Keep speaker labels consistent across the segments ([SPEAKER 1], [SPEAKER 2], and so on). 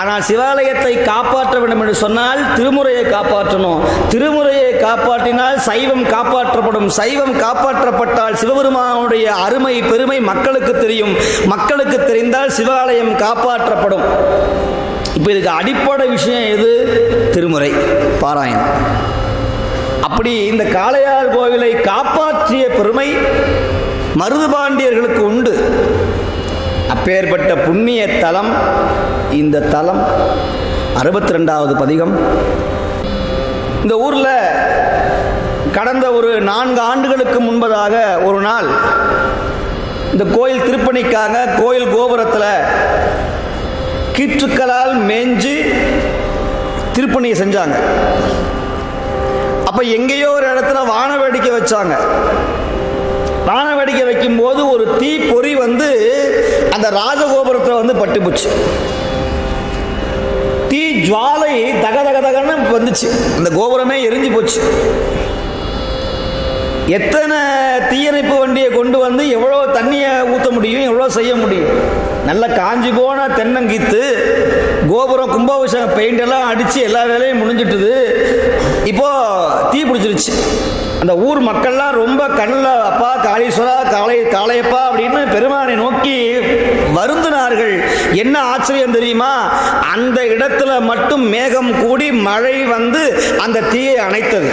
[SPEAKER 1] ஆனால் சிவாலயத்தை காப்பாற்ற வேண்டும் என்று சொன்னால் திருமுறையை காப்பாற்றணும். திருமுறையை காப்பாற்றினால் சைவம் காப்பாற்றப்படும். சைவம் காப்பாற்றப்பட்டால் சிவபெருமானுடைய அருமை பெருமை மக்களுக்கு தெரியும். மக்களுக்கு தெரிந்தால் சிவாலயம் காப்பாற்றப்படும். இப்போ இதுக்கு அடிப்படை விஷயம் எது? திருமுறை பாராயணம். அப்படி இந்த காளையார் கோவிலை காப்பாற்றிய பெருமை மருதுபாண்டியர்களுக்கு உண்டு. அப்பேற்பட்ட புண்ணிய தலம் இந்த தலம் அறுபத்தி ரெண்டாவது பதிகம். இந்த ஊரில் கடந்த ஒரு நான்கு ஆண்டுகளுக்கு முன்பதாக ஒரு நாள் இந்த கோயில் திருப்பணிக்காக கோயில் கோபுரத்தில் கீற்றுக்களால் மேய்ஞ்சு திருப்பணியை செஞ்சாங்க. அப்போ எங்கேயோ ஒரு இடத்துல வான வேடிக்கை வச்சாங்க. வான வேடிக்கை வைக்கும்போது ஒரு தீ பொறி வந்து அந்த ராஜகோபுரத்தில் வந்து பட்டுப்புச்சு தீ ஜுவாலை தக தக தகன்னு வந்துச்சு. அந்த கோபுரமே எரிஞ்சு போச்சு. எத்தனை தீயணைப்பு வண்டியை கொண்டு வந்து எவ்வளோ தண்ணியை ஊற்ற முடியும் எவ்வளோ செய்ய முடியும்? நல்ல காஞ்சி போன தென்னங்கீத்து கோபுரம் கும்பாபிஷேகம் பெயிண்ட் எல்லாம் அடித்து எல்லா வேலையும் முடிஞ்சிட்டுது. இப்போ தீ பிடிச்சிருச்சு. அந்த ஊர் மக்கள்லாம் ரொம்ப கண்ணில் அப்பா காளீஸ்வரா காளை காளையப்பா அப்படின்னு பெருமானை நோக்கி வருந்தினார்கள். என்ன ஆச்சரியம் தெரியுமா? அந்த இடத்துல மட்டும் மேகம் கூடி மழை வந்து அந்த தீயை அணைத்தது.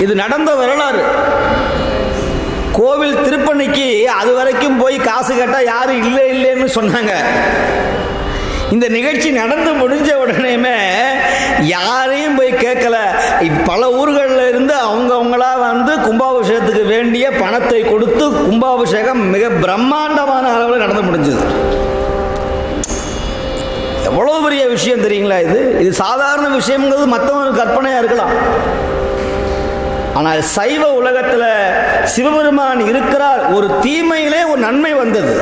[SPEAKER 1] இது நடந்த வரலாறு. கோவில் திருப்பணிக்கு அது வரைக்கும் போய் காசு கேட்டால் யாரும் இல்லை இல்லைன்னு சொன்னாங்க. இந்த நிகழ்ச்சி நடந்து முடிஞ்ச உடனே ஊர்களில் இருந்து அவங்கவுங்களா வந்து கும்பாபிஷேகத்துக்கு வேண்டிய பணத்தை கொடுத்து கும்பாபிஷேகம் மிக பிரம்மாண்டமான அளவில் நடந்து முடிஞ்சது. எவ்வளவு பெரிய விஷயம் தெரியுங்களா இது? இது சாதாரண விஷயங்கிறது மற்றவங்க கற்பனையாக இருக்கலாம். ஆனால் சைவ உலகத்தில் சிவபெருமான் இருக்கிறார் ஒரு தீமையிலே ஒரு நன்மை வந்தது.